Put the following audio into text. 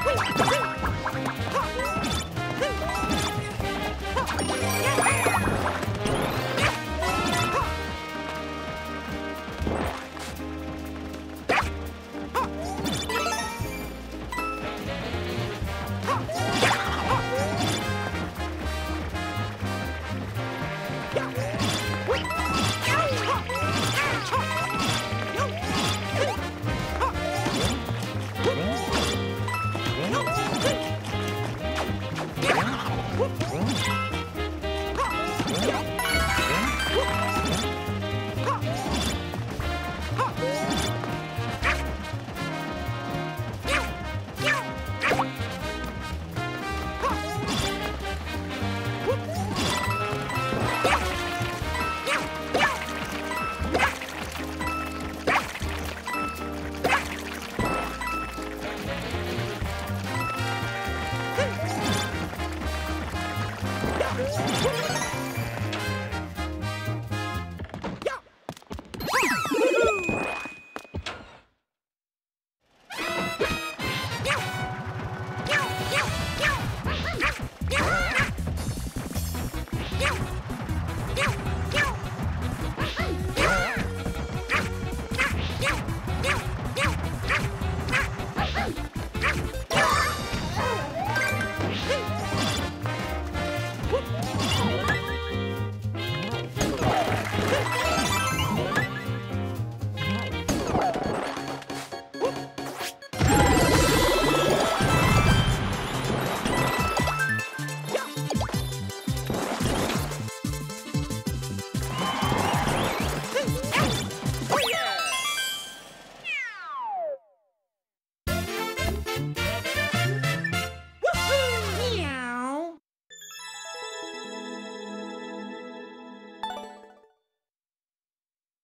Ha! Let's go.